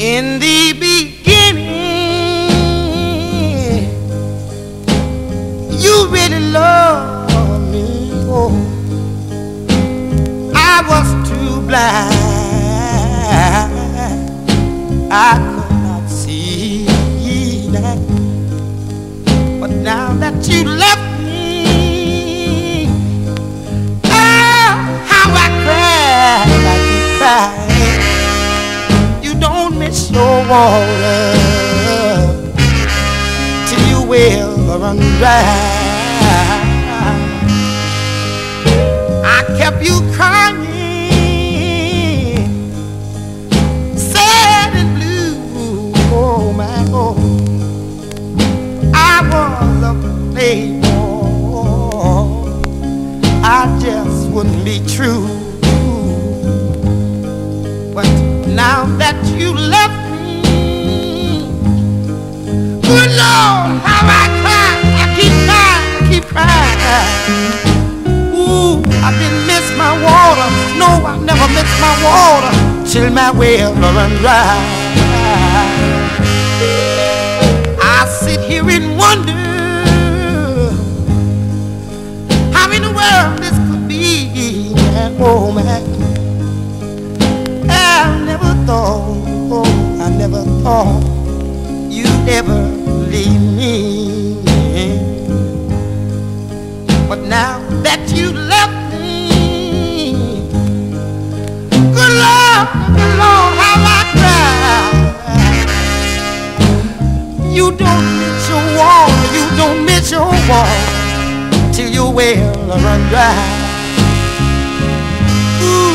In the beginning, you really loved me. Oh, I was too blind. I could not see that. But now that you left water till you will run dry. I kept you crying, sad and blue. Oh my oh, I was a playboy. Ooh, I didn't miss my water. No, I never miss my water till my well run dry. I sit here and wonder how in the world this could be. Man, oh man, I never thought, oh, I never thought you'd ever water till your well run dry. Ooh,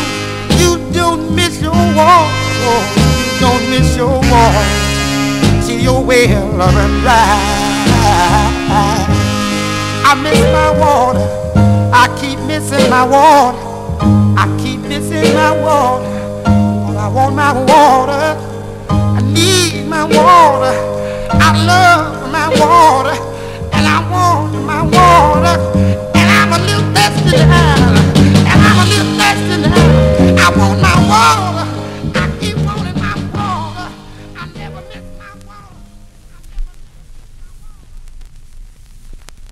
you don't miss your water, oh, you don't miss your water till your well run dry. I miss my water. I keep missing my water. I keep missing my water. But I want my water. I want my water. And I'm a little thirsty.